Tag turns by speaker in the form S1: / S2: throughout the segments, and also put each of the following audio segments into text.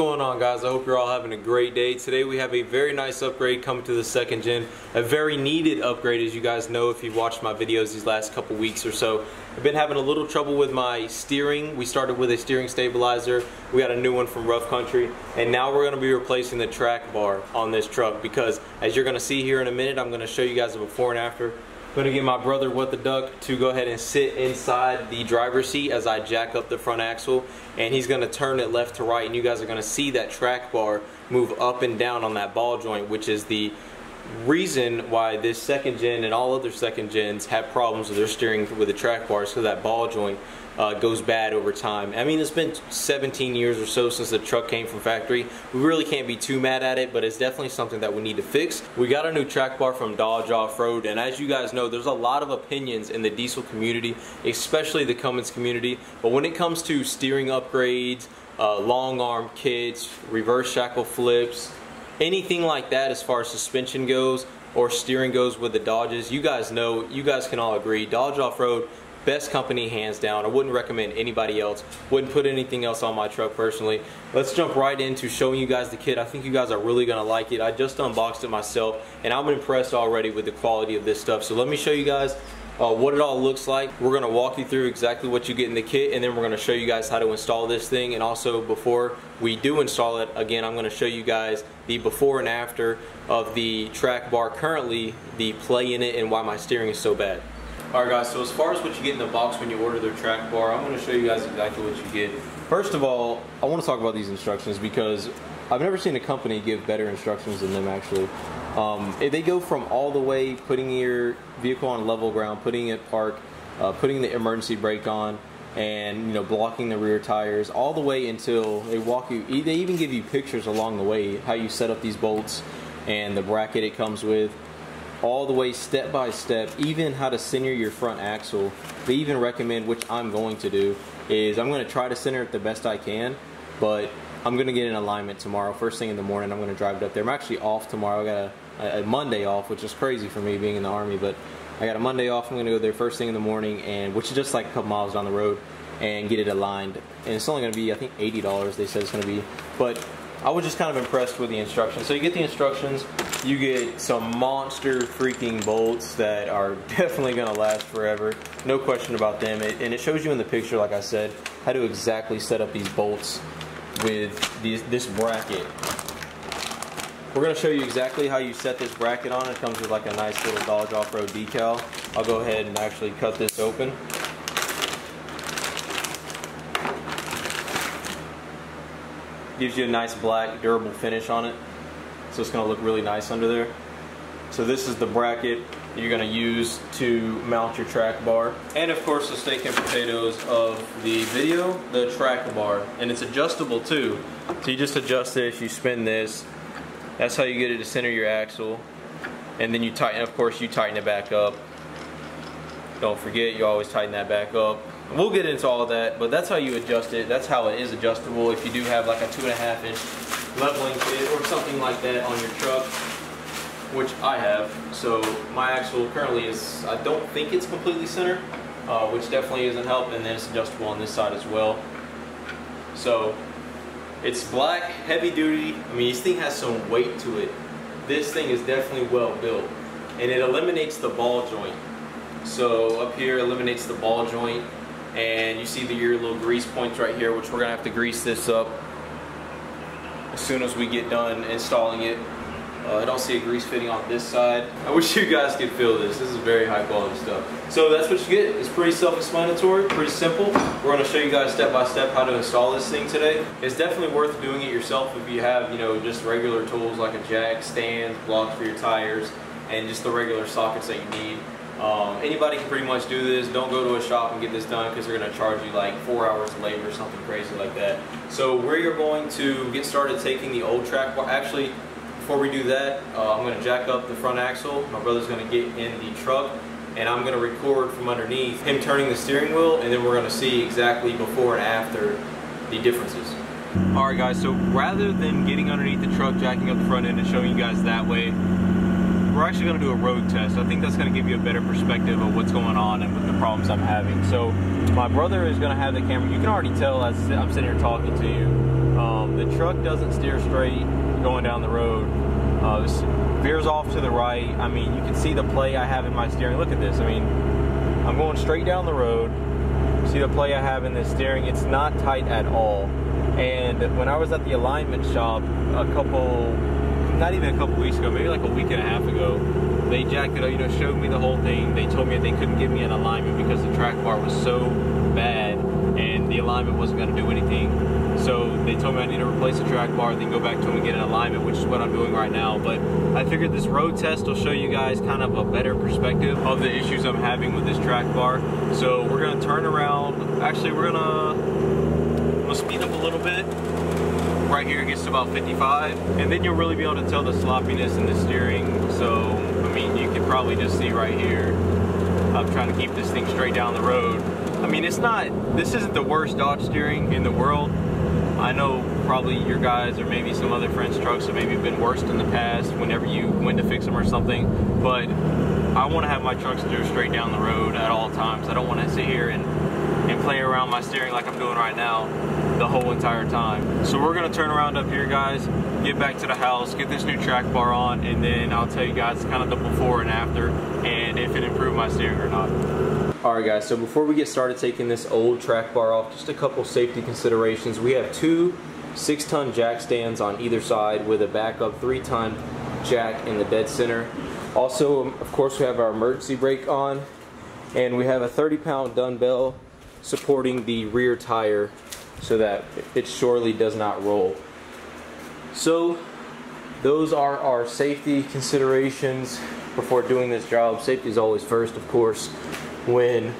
S1: going on guys? I hope you're all having a great day. Today we have a very nice upgrade coming to the second gen. A very needed upgrade as you guys know if you've watched my videos these last couple weeks or so. I've been having a little trouble with my steering. We started with a steering stabilizer. We got a new one from Rough Country. And now we're going to be replacing the track bar on this truck because as you're going to see here in a minute, I'm going to show you guys a before and after I'm gonna get my brother What the Duck to go ahead and sit inside the driver's seat as I jack up the front axle and he's gonna turn it left to right and you guys are gonna see that track bar move up and down on that ball joint which is the reason why this second gen and all other second gens have problems with their steering with the track bar so that ball joint uh, goes bad over time. I mean, it's been 17 years or so since the truck came from factory. We really can't be too mad at it, but it's definitely something that we need to fix. We got a new track bar from Dodge Off-Road, and as you guys know, there's a lot of opinions in the diesel community, especially the Cummins community, but when it comes to steering upgrades, uh, long arm kits, reverse shackle flips, anything like that as far as suspension goes or steering goes with the Dodges, you guys know, you guys can all agree, Dodge Off-Road, best company hands down. I wouldn't recommend anybody else. Wouldn't put anything else on my truck personally. Let's jump right into showing you guys the kit. I think you guys are really gonna like it. I just unboxed it myself and I'm impressed already with the quality of this stuff. So let me show you guys uh, what it all looks like. We're gonna walk you through exactly what you get in the kit and then we're gonna show you guys how to install this thing and also before we do install it, again, I'm gonna show you guys the before and after of the track bar currently, the play in it and why my steering is so bad. Alright guys, so as far as what you get in the box when you order their track bar, I'm going to show you guys exactly what you get. First of all, I want to talk about these instructions because I've never seen a company give better instructions than them actually. Um, they go from all the way putting your vehicle on level ground, putting it park, uh, putting the emergency brake on, and you know blocking the rear tires all the way until they walk you. They even give you pictures along the way how you set up these bolts and the bracket it comes with all the way step by step, even how to center your front axle. They even recommend, which I'm going to do, is I'm going to try to center it the best I can, but I'm going to get in alignment tomorrow. First thing in the morning, I'm going to drive it up there. I'm actually off tomorrow. I got a, a Monday off, which is crazy for me being in the Army, but I got a Monday off. I'm going to go there first thing in the morning, and which is just like a couple miles down the road, and get it aligned. And it's only going to be, I think, $80 they said it's going to be. But I was just kind of impressed with the instructions. So you get the instructions, you get some monster freaking bolts that are definitely going to last forever. No question about them. It, and it shows you in the picture, like I said, how to exactly set up these bolts with these, this bracket. We're going to show you exactly how you set this bracket on. It comes with like a nice little Dodge Off-Road decal. I'll go ahead and actually cut this open. Gives you a nice black durable finish on it. So it's going to look really nice under there. So this is the bracket you're going to use to mount your track bar. And of course the steak and potatoes of the video, the track bar. And it's adjustable too. So you just adjust this, you spin this. That's how you get it to center your axle. And then you tighten, of course you tighten it back up. Don't forget, you always tighten that back up. We'll get into all that, but that's how you adjust it. That's how it is adjustable if you do have like a two and a half inch leveling kit or something like that on your truck, which I have. So my axle currently is, I don't think it's completely center, uh, which definitely isn't help, and then it's adjustable on this side as well. So it's black, heavy duty. I mean, this thing has some weight to it. This thing is definitely well built, and it eliminates the ball joint. So up here eliminates the ball joint and you see the your little grease points right here which we're gonna have to grease this up as soon as we get done installing it. Uh, I don't see a grease fitting on this side. I wish you guys could feel this. This is very high quality stuff. So that's what you get. It's pretty self-explanatory pretty simple. We're going to show you guys step by step how to install this thing today. It's definitely worth doing it yourself if you have you know just regular tools like a jack stand blocks for your tires and just the regular sockets that you need um, anybody can pretty much do this. Don't go to a shop and get this done because they're going to charge you like four hours of labor or something crazy like that. So we're going to get started taking the old track. Actually, before we do that, uh, I'm going to jack up the front axle. My brother's going to get in the truck and I'm going to record from underneath him turning the steering wheel and then we're going to see exactly before and after the differences. Alright guys, so rather than getting underneath the truck, jacking up the front end and showing you guys that way, we're actually going to do a road test. I think that's going to give you a better perspective of what's going on and the problems I'm having. So my brother is going to have the camera. You can already tell as I'm sitting here talking to you. Um, the truck doesn't steer straight going down the road. Uh, veers off to the right. I mean, you can see the play I have in my steering. Look at this. I mean, I'm going straight down the road. See the play I have in the steering? It's not tight at all. And when I was at the alignment shop a couple not even a couple weeks ago, maybe like a week and a half ago, they jacked it up, you know, showed me the whole thing. They told me they couldn't give me an alignment because the track bar was so bad and the alignment wasn't going to do anything. So they told me I need to replace the track bar, then go back to them and get an alignment, which is what I'm doing right now. But I figured this road test will show you guys kind of a better perspective of the issues I'm having with this track bar. So we're gonna turn around. Actually, we're gonna, we'll speed up a little bit right here gets to about 55 and then you'll really be able to tell the sloppiness in the steering. So I mean you can probably just see right here I'm trying to keep this thing straight down the road. I mean it's not this isn't the worst Dodge steering in the world. I know probably your guys or maybe some other friends trucks have maybe been worse in the past whenever you went to fix them or something but I want to have my trucks steer straight down the road at all times. I don't want to sit here and and play around my steering like I'm doing right now the whole entire time. So we're gonna turn around up here guys, get back to the house, get this new track bar on, and then I'll tell you guys kind of the before and after, and if it improved my steering or not. Alright guys, so before we get started taking this old track bar off, just a couple safety considerations. We have two 6 ton jack stands on either side with a backup 3 ton jack in the dead center. Also, of course, we have our emergency brake on, and we have a 30 pound dumbbell supporting the rear tire so that it surely does not roll. So those are our safety considerations before doing this job. Safety is always first, of course, when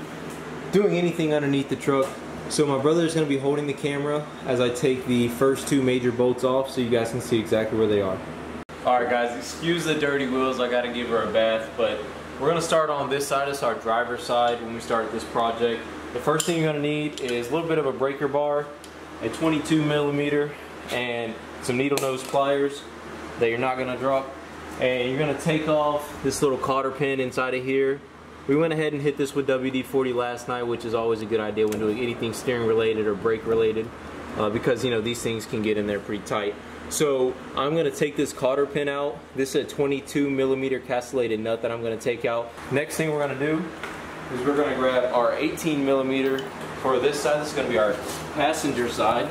S1: doing anything underneath the truck. So my brother is going to be holding the camera as I take the first two major bolts off so you guys can see exactly where they are. Alright guys, excuse the dirty wheels, I gotta give her a bath, but we're gonna start on this side, is our driver's side when we start this project. The first thing you're gonna need is a little bit of a breaker bar, a 22 millimeter, and some needle nose pliers that you're not gonna drop. And you're gonna take off this little cotter pin inside of here. We went ahead and hit this with WD-40 last night, which is always a good idea when doing anything steering related or brake related, uh, because you know these things can get in there pretty tight. So I'm gonna take this cotter pin out. This is a 22 millimeter castellated nut that I'm gonna take out. Next thing we're gonna do is we're going to grab our 18 millimeter for this side. This is going to be our passenger side.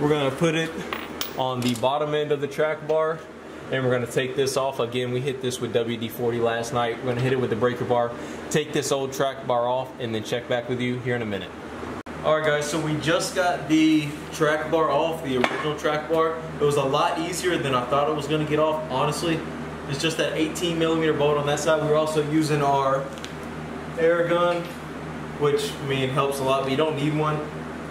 S1: We're going to put it on the bottom end of the track bar and we're going to take this off. Again, we hit this with WD-40 last night. We're going to hit it with the breaker bar, take this old track bar off, and then check back with you here in a minute. Alright guys, so we just got the track bar off, the original track bar. It was a lot easier than I thought it was going to get off, honestly. It's just that 18 millimeter bolt on that side. We're also using our air gun, which I mean helps a lot, but you don't need one,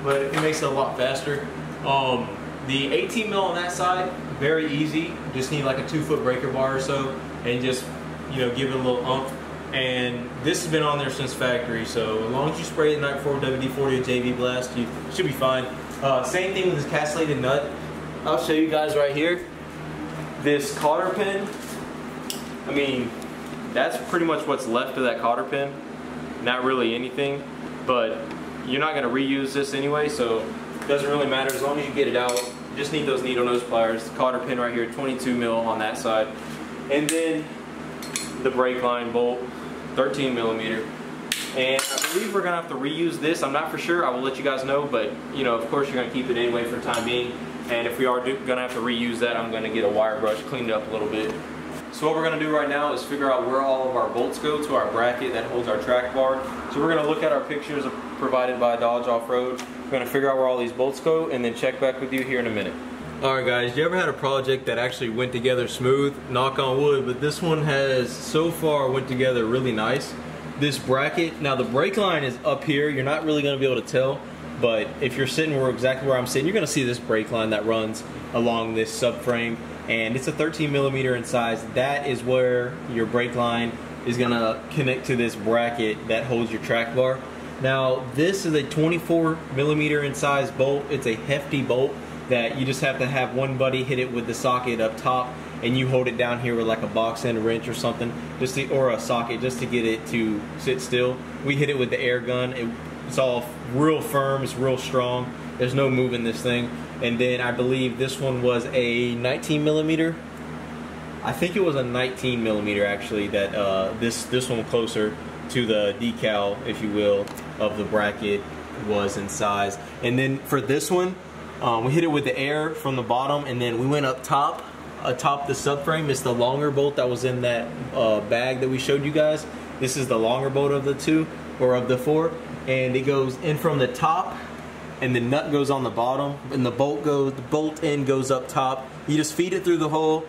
S1: but it makes it a lot faster. Um, the 18 mil on that side, very easy. Just need like a two foot breaker bar or so, and just you know give it a little umph. And this has been on there since factory, so as long as you spray the night before WD-40 or PB Blast, you should be fine. Uh, same thing with this castellated nut. I'll show you guys right here. This cotter pin I mean, that's pretty much what's left of that cotter pin. Not really anything, but you're not gonna reuse this anyway, so it doesn't really matter as long as you get it out. You just need those needle nose pliers. Cotter pin right here, 22 mil on that side. And then the brake line bolt, 13 millimeter. And I believe we're gonna have to reuse this. I'm not for sure, I will let you guys know, but you know, of course you're gonna keep it anyway for the time being. And if we are gonna have to reuse that, I'm gonna get a wire brush, clean it up a little bit, so what we're going to do right now is figure out where all of our bolts go to our bracket that holds our track bar. So we're going to look at our pictures provided by Dodge Off-Road. We're going to figure out where all these bolts go and then check back with you here in a minute. Alright guys, you ever had a project that actually went together smooth, knock on wood, but this one has so far went together really nice. This bracket, now the brake line is up here, you're not really going to be able to tell, but if you're sitting where exactly where I'm sitting, you're going to see this brake line that runs along this subframe and it's a 13 millimeter in size. That is where your brake line is gonna connect to this bracket that holds your track bar. Now this is a 24 millimeter in size bolt. It's a hefty bolt. that you just have to have one buddy hit it with the socket up top and you hold it down here with like a box end wrench or something just to, or a socket just to get it to sit still we hit it with the air gun it, it's all real firm it's real strong there's no moving this thing. And then I believe this one was a 19 millimeter. I think it was a 19 millimeter actually that uh, this this one closer to the decal if you will of the bracket was in size. And then for this one um, we hit it with the air from the bottom and then we went up top atop the subframe. It's the longer bolt that was in that uh, bag that we showed you guys. This is the longer bolt of the two or of the four and it goes in from the top and the nut goes on the bottom and the bolt goes the bolt end goes up top. You just feed it through the hole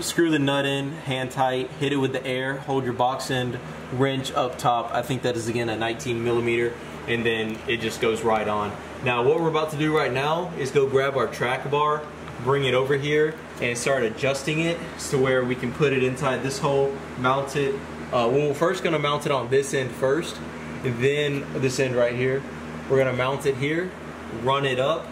S1: screw the nut in hand tight hit it with the air hold your box end wrench up top. I think that is again a 19 millimeter and then it just goes right on. Now what we're about to do right now is go grab our track bar bring it over here and start adjusting it to where we can put it inside this hole mount it uh, well, we're first to mount it on this end first then this end right here we're to mount it here run it up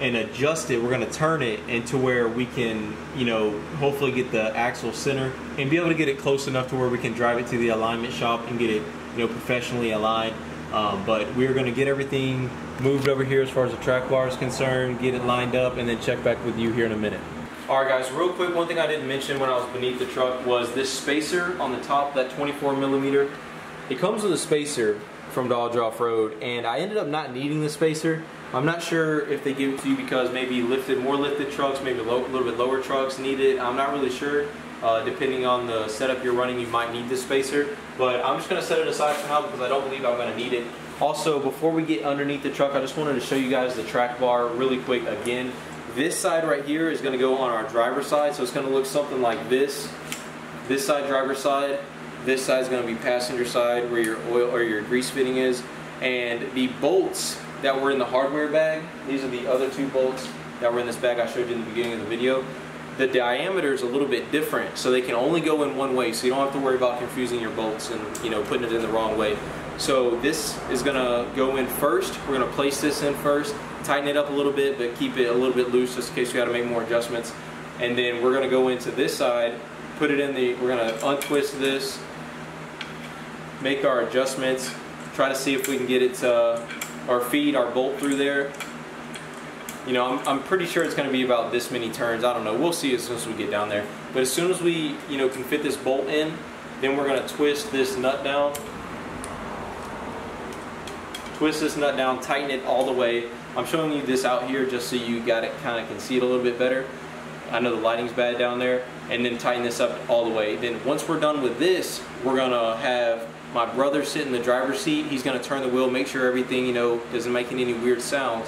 S1: and adjust it, we're gonna turn it into where we can, you know, hopefully get the axle center and be able to get it close enough to where we can drive it to the alignment shop and get it, you know, professionally aligned. Um, but we're gonna get everything moved over here as far as the track bar is concerned, get it lined up, and then check back with you here in a minute. All right, guys, real quick, one thing I didn't mention when I was beneath the truck was this spacer on the top, that 24 millimeter. It comes with a spacer from Dodge Off-Road, and I ended up not needing the spacer. I'm not sure if they give it to you because maybe lifted, more lifted trucks, maybe a little bit lower trucks need it. I'm not really sure. Uh, depending on the setup you're running, you might need the spacer. But I'm just going to set it aside for now because I don't believe I'm going to need it. Also, before we get underneath the truck, I just wanted to show you guys the track bar really quick again. This side right here is going to go on our driver's side, so it's going to look something like this. This side driver's side, this side is going to be passenger side where your oil or your grease fitting is. And the bolts that were in the hardware bag, these are the other two bolts that were in this bag I showed you in the beginning of the video. The diameter is a little bit different, so they can only go in one way, so you don't have to worry about confusing your bolts and you know putting it in the wrong way. So this is gonna go in first. We're gonna place this in first, tighten it up a little bit, but keep it a little bit loose just in case you gotta make more adjustments. And then we're gonna go into this side, put it in the, we're gonna untwist this, make our adjustments, try to see if we can get it to, our feed our bolt through there. You know, I'm, I'm pretty sure it's going to be about this many turns. I don't know. We'll see as soon as we get down there. But as soon as we, you know, can fit this bolt in, then we're going to twist this nut down. Twist this nut down, tighten it all the way. I'm showing you this out here just so you got it kind of can see it a little bit better. I know the lighting's bad down there. And then tighten this up all the way. Then once we're done with this, we're going to have my brother sit in the driver's seat. He's going to turn the wheel, make sure everything, you know, isn't making any weird sounds.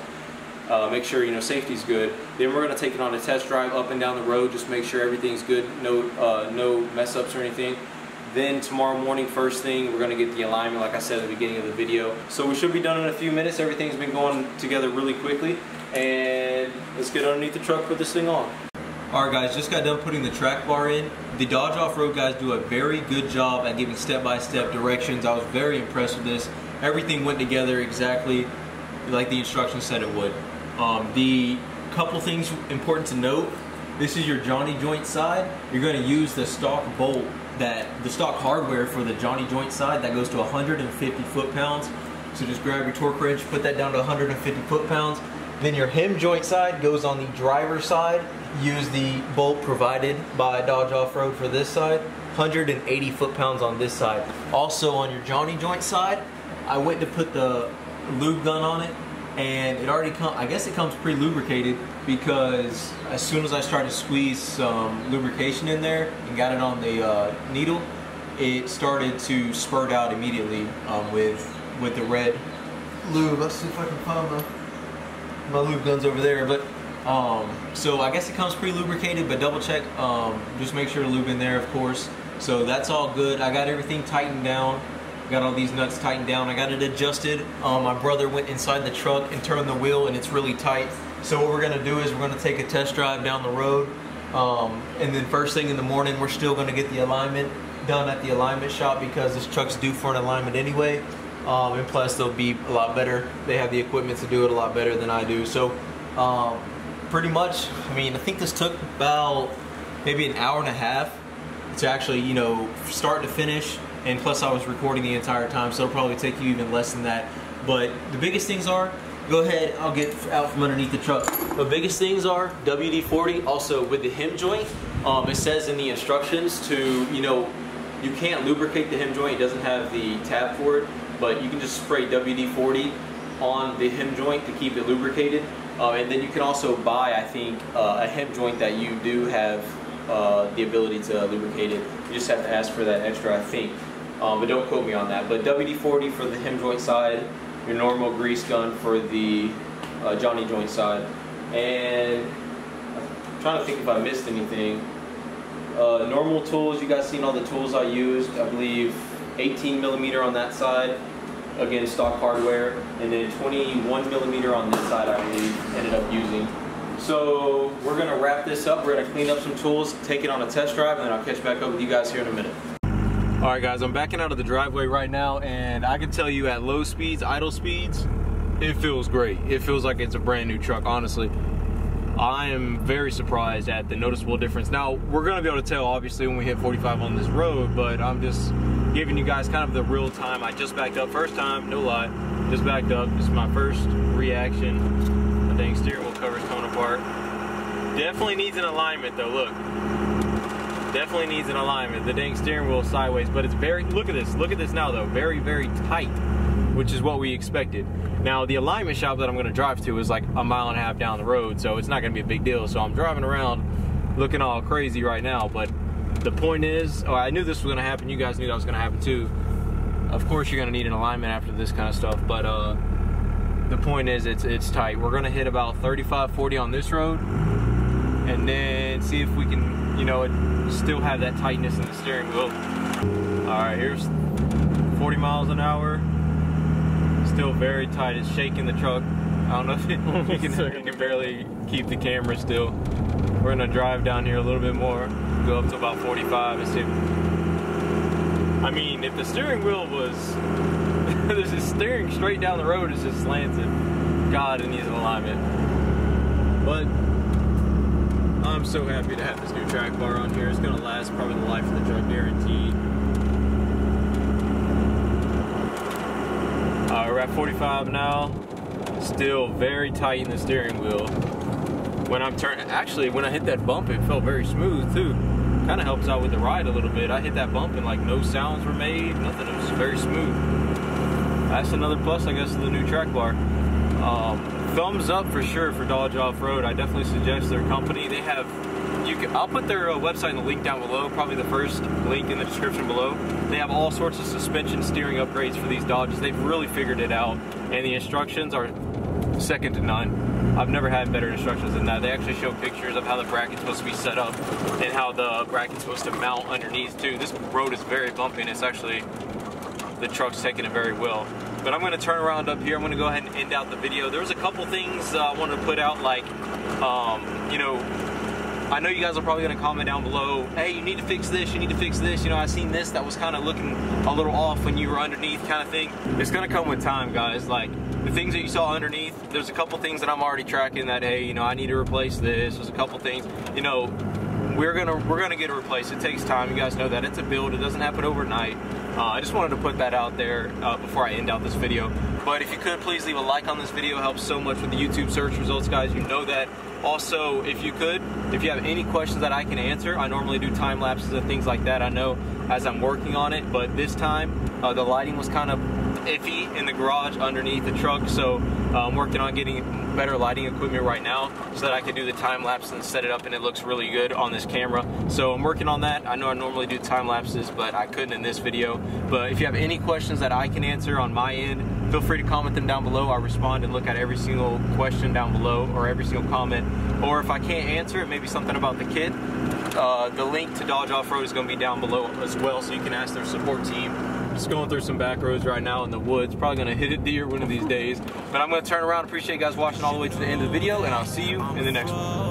S1: Uh, make sure, you know, safety's good. Then we're going to take it on a test drive up and down the road, just make sure everything's good, no, uh, no mess ups or anything. Then tomorrow morning, first thing, we're going to get the alignment, like I said at the beginning of the video. So we should be done in a few minutes. Everything's been going together really quickly. And let's get underneath the truck, put this thing on. Alright guys, just got done putting the track bar in. The Dodge Off-Road guys do a very good job at giving step-by-step -step directions. I was very impressed with this. Everything went together exactly like the instructions said it would. Um, the couple things important to note, this is your Johnny joint side. You're going to use the stock bolt, that the stock hardware for the Johnny joint side that goes to 150 foot-pounds. So just grab your torque wrench, put that down to 150 foot-pounds. Then your heim joint side goes on the driver's side use the bolt provided by Dodge Off-Road for this side. 180 foot-pounds on this side. Also on your Johnny joint side, I went to put the lube gun on it and it already comes, I guess it comes pre-lubricated because as soon as I started to squeeze some lubrication in there and got it on the uh, needle, it started to spurt out immediately um, with with the red lube. Let's see if I can find my, my lube guns over there. But um, so I guess it comes pre-lubricated, but double check. Um, just make sure to lube in there, of course. So that's all good. I got everything tightened down. Got all these nuts tightened down. I got it adjusted. Um, my brother went inside the truck and turned the wheel, and it's really tight. So what we're gonna do is we're gonna take a test drive down the road, um, and then first thing in the morning, we're still gonna get the alignment done at the alignment shop because this truck's due for an alignment anyway. Um, and plus, they'll be a lot better. They have the equipment to do it a lot better than I do. So. Um, pretty much. I mean, I think this took about maybe an hour and a half to actually, you know, start to finish. And plus, I was recording the entire time, so it'll probably take you even less than that. But the biggest things are go ahead, I'll get out from underneath the truck. The biggest things are WD-40, also with the heim joint, um, it says in the instructions to, you know, you can't lubricate the heim joint, it doesn't have the tab for it, but you can just spray WD-40 on the heim joint to keep it lubricated. Uh, and then you can also buy, I think, uh, a heim joint that you do have uh, the ability to lubricate it. You just have to ask for that extra, I think. Um, but don't quote me on that. But WD-40 for the heim joint side, your normal grease gun for the uh, Johnny joint side. And I'm trying to think if I missed anything. Uh, normal tools, you guys seen all the tools I used. I believe 18 millimeter on that side, again stock hardware, and then 21 millimeter on this side I believe ended up using. So we're gonna wrap this up. We're gonna clean up some tools, take it on a test drive, and then I'll catch back up with you guys here in a minute. All right guys, I'm backing out of the driveway right now and I can tell you at low speeds, idle speeds, it feels great. It feels like it's a brand new truck, honestly. I am very surprised at the noticeable difference. Now, we're gonna be able to tell obviously when we hit 45 on this road, but I'm just giving you guys kind of the real time. I just backed up, first time, no lie, just backed up. This is my first reaction. The dang steering wheel cover's coming apart. Definitely needs an alignment though, look. Definitely needs an alignment. The dang steering wheel sideways, but it's very, look at this, look at this now though, very, very tight, which is what we expected. Now the alignment shop that I'm gonna drive to is like a mile and a half down the road, so it's not gonna be a big deal. So I'm driving around looking all crazy right now, but the point is, oh, I knew this was gonna happen, you guys knew that was gonna happen too. Of course you're gonna need an alignment after this kind of stuff, but uh, the point is it's, it's tight. We're gonna hit about 35, 40 on this road, and then see if we can, you know, still have that tightness in the steering wheel. All right, here's 40 miles an hour. Still very tight. It's shaking the truck. I don't know if it, you, can, you can barely keep the camera still. We're gonna drive down here a little bit more, go up to about 45 and see. I mean, if the steering wheel was, there's a steering straight down the road, it's just slanted. God, it needs an alignment. But I'm so happy to have this new track bar on here. It's gonna last probably the life of the truck, guaranteed. Uh, we're at 45 now. Still very tight in the steering wheel. When I'm turning, actually, when I hit that bump, it felt very smooth too. Kind of helps out with the ride a little bit. I hit that bump and like no sounds were made, nothing. It was very smooth. That's another plus, I guess, of the new track bar. Um, thumbs up for sure for Dodge Off-Road. I definitely suggest their company. They have, you can, I'll put their uh, website in the link down below, probably the first link in the description below. They have all sorts of suspension steering upgrades for these Dodges. They've really figured it out, and the instructions are second to none. I've never had better instructions than that. They actually show pictures of how the bracket's supposed to be set up and how the bracket's supposed to mount underneath too. This road is very bumpy and it's actually, the truck's taking it very well. But I'm going to turn around up here. I'm going to go ahead and end out the video. There was a couple things uh, I wanted to put out, like, um, you know, I know you guys are probably going to comment down below, hey, you need to fix this, you need to fix this. You know, I seen this that was kind of looking a little off when you were underneath kind of thing. It's going to come with time, guys. Like, the things that you saw underneath, there's a couple things that I'm already tracking that, hey, you know, I need to replace this. There's a couple things, you know, we're gonna we're gonna get it replaced. It takes time. You guys know that. It's a build. It doesn't happen overnight. Uh, I just wanted to put that out there uh, before I end out this video. But if you could, please leave a like on this video. It helps so much with the YouTube search results, guys. You know that. Also, if you could, if you have any questions that I can answer, I normally do time lapses and things like that. I know as I'm working on it, but this time uh, the lighting was kind of iffy in the garage underneath the truck, so uh, I'm working on getting better lighting equipment right now so that I can do the time lapse and set it up and it looks really good on this camera. So I'm working on that. I know I normally do time lapses, but I couldn't in this video. But if you have any questions that I can answer on my end, feel free to comment them down below. I respond and look at every single question down below or every single comment. Or if I can't answer it, maybe something about the kit, uh, the link to Dodge Off-Road is going to be down below as well, so you can ask their support team just going through some back roads right now in the woods. Probably gonna hit a deer one of these days. But I'm gonna turn around. Appreciate you guys watching all the way to the end of the video, and I'll see you in the next one.